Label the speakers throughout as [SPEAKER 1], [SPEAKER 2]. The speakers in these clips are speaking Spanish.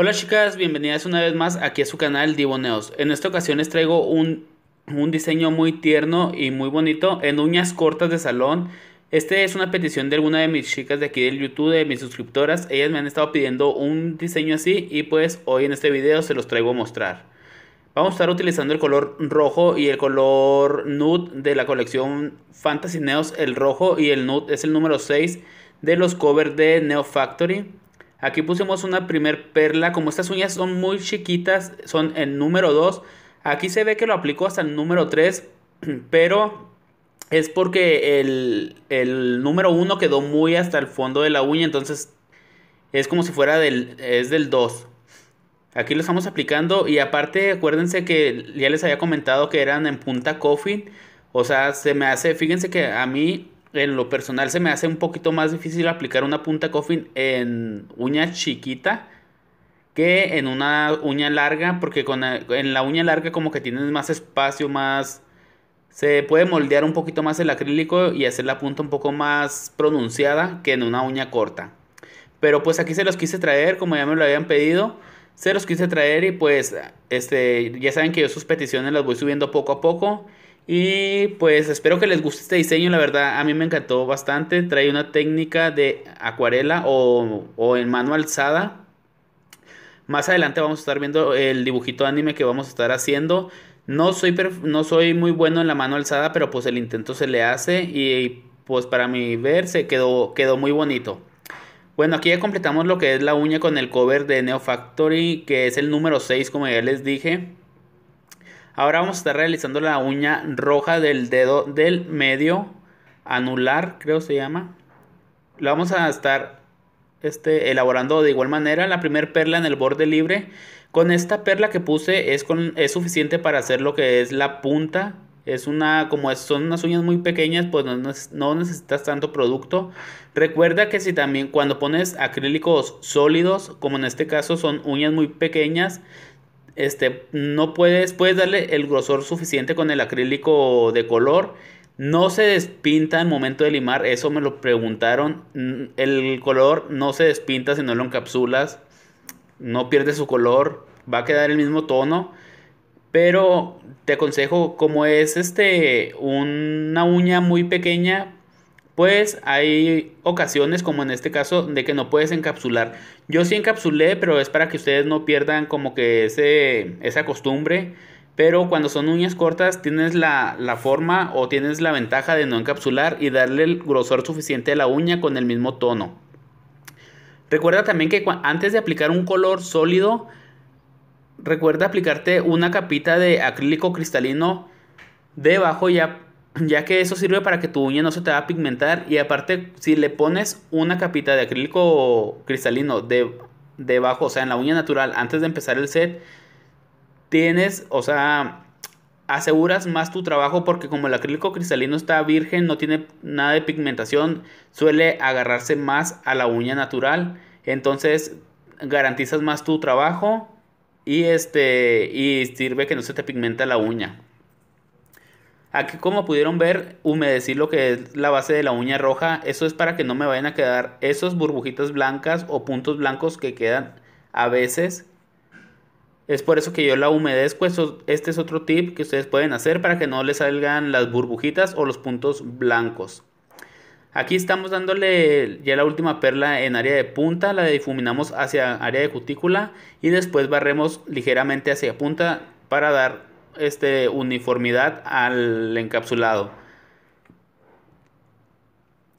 [SPEAKER 1] Hola chicas, bienvenidas una vez más aquí a su canal Divoneos. En esta ocasión les traigo un, un, diseño muy tierno y muy bonito en uñas cortas de salón. Este es una petición de alguna de mis chicas de aquí del YouTube, de mis suscriptoras. Ellas me han estado pidiendo un diseño así y pues hoy en este video se los traigo a mostrar. Vamos a estar utilizando el color rojo y el color nude de la colección Fantasy Neos. El rojo y el nude es el número 6 de los covers de Neo Factory. Aquí pusimos una primer perla. Como estas uñas son muy chiquitas, son el número 2. Aquí se ve que lo aplico hasta el número 3. Pero es porque el, el número 1 quedó muy hasta el fondo de la uña. Entonces es como si fuera del, es del 2. Aquí lo estamos aplicando. Y aparte acuérdense que ya les había comentado que eran en punta coffin. O sea, se me hace, fíjense que a mí en lo personal se me hace un poquito más difícil aplicar una punta coffin en uña chiquita que en una uña larga, porque con en la uña larga como que tienes más espacio, más... Se puede moldear un poquito más el acrílico y hacer la punta un poco más pronunciada que en una uña corta. Pero pues aquí se los quise traer, como ya me lo habían pedido. Se los quise traer y pues este, ya saben que yo sus peticiones las voy subiendo poco a poco. Y pues espero que les guste este diseño, la verdad a mí me encantó bastante. Trae una técnica de acuarela o, en mano alzada. Más adelante vamos a estar viendo el dibujito anime que vamos a estar haciendo. No soy, no soy muy bueno en la mano alzada, pero pues el intento se le hace y pues para mi ver se quedó, quedó muy bonito. Bueno, aquí ya completamos lo que es la uña con el cover de Neo Factory, que es el número 6 como ya les dije. Ahora vamos a estar realizando la uña roja del dedo del medio anular, creo se llama. La vamos a estar este, elaborando de igual manera. La primera perla en el borde libre. Con esta perla que puse es, con, es suficiente para hacer lo que es la punta. Es una, como son unas uñas muy pequeñas, pues no, no necesitas tanto producto. Recuerda que si también cuando pones acrílicos sólidos, como en este caso son uñas muy pequeñas, este, no puedes, puedes darle el grosor suficiente con el acrílico de color. No se despinta al momento de limar, eso me lo preguntaron. Mm, el color no se despinta si no lo encapsulas. No pierde su color, va a quedar el mismo tono. Pero te aconsejo, como es este una uña muy pequeña, pues hay ocasiones como en este caso de que no puedes encapsular. Yo sí encapsulé, pero es para que ustedes no pierdan como que ese, esa costumbre. Pero cuando son uñas cortas tienes la, la, forma o tienes la ventaja de no encapsular y darle el grosor suficiente a la uña con el mismo tono. Recuerda también que antes de aplicar un color sólido, recuerda aplicarte una capita de acrílico cristalino debajo ya ya que eso sirve para que tu uña no se te va a pigmentar. Y aparte si le pones una capita de acrílico cristalino de, debajo, o sea, en la uña natural antes de empezar el set, tienes, o sea, aseguras más tu trabajo porque como el acrílico cristalino está virgen, no tiene nada de pigmentación, suele agarrarse más a la uña natural, entonces garantizas más tu trabajo y este y sirve que no se te pigmenta la uña. Aquí como pudieron ver, humedecí lo que es la base de la uña roja. Eso es para que no me vayan a quedar esos burbujitas blancas o puntos blancos que quedan a veces. Es por eso que yo la humedezco. este es otro tip que ustedes pueden hacer para que no les salgan las burbujitas o los puntos blancos. Aquí estamos dándole ya la última perla en área de punta. La difuminamos hacia área de cutícula y después barremos ligeramente hacia punta para dar este, uniformidad al encapsulado.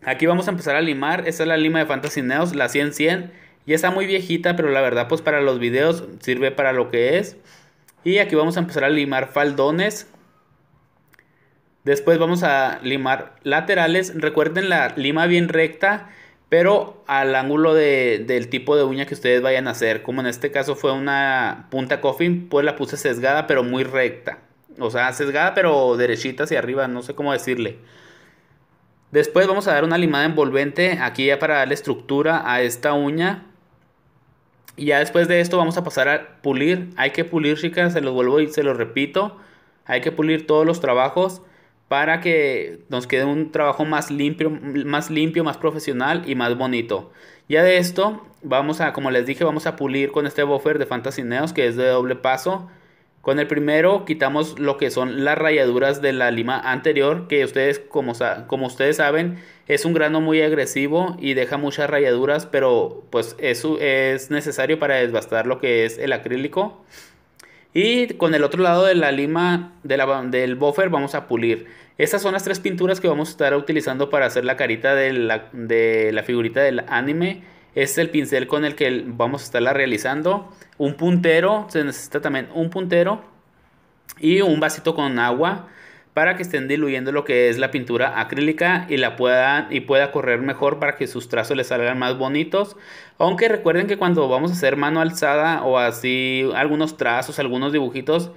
[SPEAKER 1] Aquí vamos a empezar a limar. Esta es la lima de Fantasy Neos, la 100-100. Ya está muy viejita, pero la verdad pues para los videos sirve para lo que es. Y aquí vamos a empezar a limar faldones. Después vamos a limar laterales. Recuerden la lima bien recta pero al ángulo del tipo de uña que ustedes vayan a hacer. Como en este caso fue una punta coffin, pues la puse sesgada pero muy recta. O sea, sesgada pero derechita hacia arriba, no sé cómo decirle. Después vamos a dar una limada envolvente aquí ya para darle estructura a esta uña. Y ya después de esto vamos a pasar a pulir. Hay que pulir, chicas, se los vuelvo y se los repito. Hay que pulir todos los trabajos para que nos quede un trabajo más limpio, más limpio, más profesional y más bonito. Ya de esto, vamos a, como les dije, vamos a pulir con este buffer de Fantasy Neos que es de doble paso. Con el primero quitamos lo que son las rayaduras de la lima anterior, que ustedes, como, como ustedes saben, es un grano muy agresivo y deja muchas rayaduras, pero pues eso es necesario para desbastar lo que es el acrílico. Y con el otro lado de la lima de la, del buffer vamos a pulir. Estas son las tres pinturas que vamos a estar utilizando para hacer la carita de la, de la figurita del anime. Este es el pincel con el que vamos a estarla realizando. Un puntero, se necesita también un puntero y un vasito con agua para que estén diluyendo lo que es la pintura acrílica y la puedan y pueda correr mejor para que sus trazos les salgan más bonitos. Aunque recuerden que cuando vamos a hacer mano alzada o así algunos trazos, algunos dibujitos,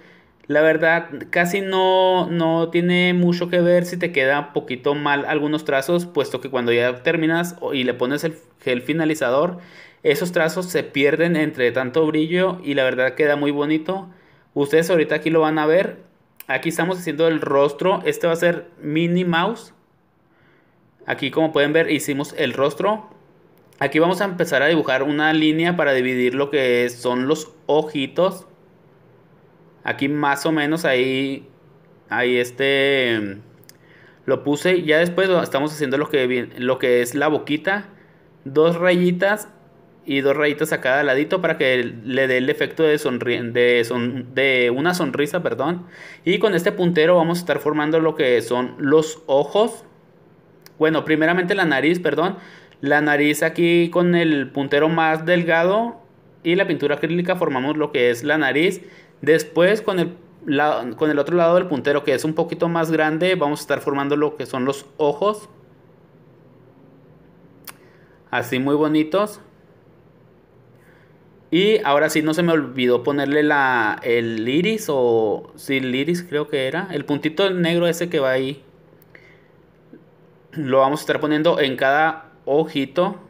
[SPEAKER 1] la verdad casi no, no tiene mucho que ver si te queda poquito mal algunos trazos, puesto que cuando ya terminas y le pones el gel finalizador, esos trazos se pierden entre tanto brillo y la verdad queda muy bonito. Ustedes ahorita aquí lo van a ver, Aquí estamos haciendo el rostro. Este va a ser Minnie Mouse. Aquí como pueden ver hicimos el rostro. Aquí vamos a empezar a dibujar una línea para dividir lo que son los ojitos. Aquí más o menos ahí, ahí este lo puse. Ya después estamos haciendo lo que, lo que es la boquita. Dos rayitas y dos rayitas a cada ladito para que le dé el efecto de, de, de una sonrisa, perdón. Y con este puntero vamos a estar formando lo que son los ojos. Bueno, primeramente la nariz, perdón. La nariz aquí con el puntero más delgado y la pintura acrílica formamos lo que es la nariz. Después con el, con el otro lado del puntero que es un poquito más grande vamos a estar formando lo que son los ojos. Así muy bonitos. Y ahora sí, no se me olvidó ponerle la, el iris o... Sí, el iris creo que era. El puntito negro ese que va ahí. Lo vamos a estar poniendo en cada ojito.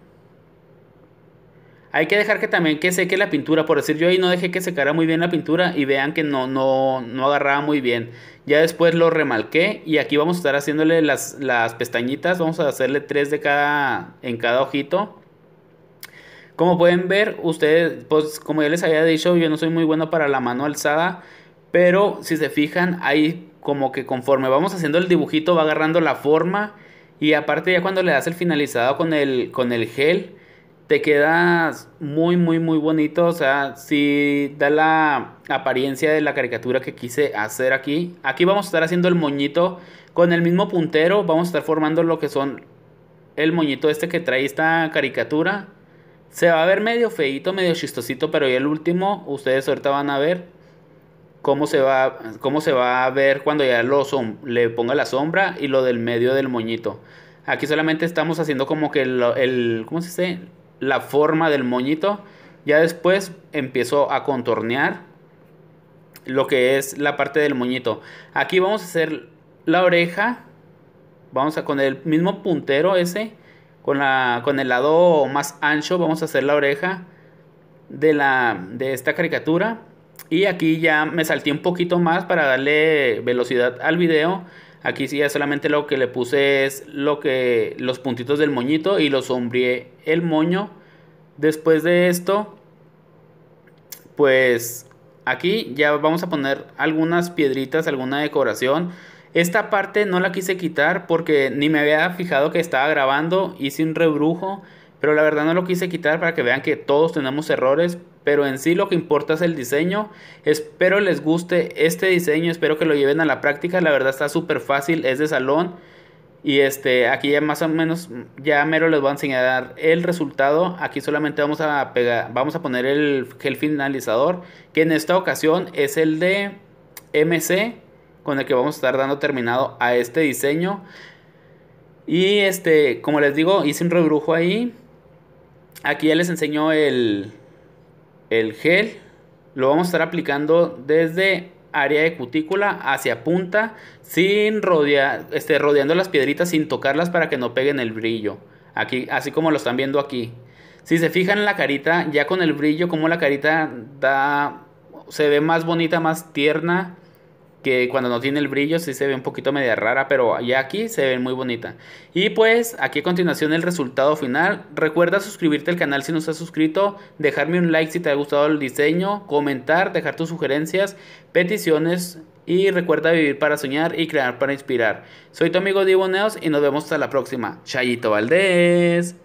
[SPEAKER 1] Hay que dejar que también que seque la pintura. Por decir, yo ahí no dejé que secara muy bien la pintura. Y vean que no, no, no agarraba muy bien. Ya después lo remalqué. Y aquí vamos a estar haciéndole las, las pestañitas. Vamos a hacerle tres de cada, en cada ojito. Como pueden ver, ustedes, pues como ya les había dicho, yo no soy muy bueno para la mano alzada, pero si se fijan, ahí como que conforme vamos haciendo el dibujito va agarrando la forma y aparte ya cuando le das el finalizado con el, con el gel, te quedas muy, muy, muy bonito. O sea, si da la apariencia de la caricatura que quise hacer aquí. Aquí vamos a estar haciendo el moñito con el mismo puntero. Vamos a estar formando lo que son el moñito este que trae esta caricatura. Se va a ver medio feito, medio chistosito, pero ya el último, ustedes ahorita van a ver cómo se va, cómo se va a ver cuando ya lo le ponga la sombra y lo del medio del moñito. Aquí solamente estamos haciendo como que el, ¿cómo se dice? La forma del moñito. Ya después empiezo a contornear lo que es la parte del moñito. Aquí vamos a hacer la oreja. Vamos a con el mismo puntero ese con, la, con el lado más ancho vamos a hacer la oreja de, la, de esta caricatura. Y aquí ya me salté un poquito más para darle velocidad al video. Aquí sí ya solamente lo que le puse es lo que, los puntitos del moñito y lo sombreé el moño. Después de esto, pues aquí ya vamos a poner algunas piedritas, alguna decoración. Esta parte no la quise quitar porque ni me había fijado que estaba grabando, hice un rebrujo, pero la verdad no lo quise quitar para que vean que todos tenemos errores, pero en sí lo que importa es el diseño. Espero les guste este diseño, espero que lo lleven a la práctica, la verdad está súper fácil, es de salón. Y este, aquí ya más o menos, ya mero les voy a enseñar el resultado. Aquí solamente vamos a pegar, vamos a poner el gel finalizador, que en esta ocasión es el de MC con el que vamos a estar dando terminado a este diseño. Y este, como les digo, hice un rebrujo ahí. Aquí ya les enseño el, el gel. Lo vamos a estar aplicando desde área de cutícula hacia punta, sin este, rodeando las piedritas sin tocarlas para que no peguen el brillo. Aquí, así como lo están viendo aquí. Si se fijan en la carita, ya con el brillo, como la carita da, se ve más bonita, más tierna que cuando no tiene el brillo sí se ve un poquito media rara, pero ya aquí se ve muy bonita. Y pues aquí a continuación el resultado final. Recuerda suscribirte al canal si no estás suscrito, dejarme un like si te ha gustado el diseño, comentar, dejar tus sugerencias, peticiones y recuerda vivir para soñar y crear para inspirar. Soy tu amigo Diego Neos y nos vemos hasta la próxima. Chayito Valdés.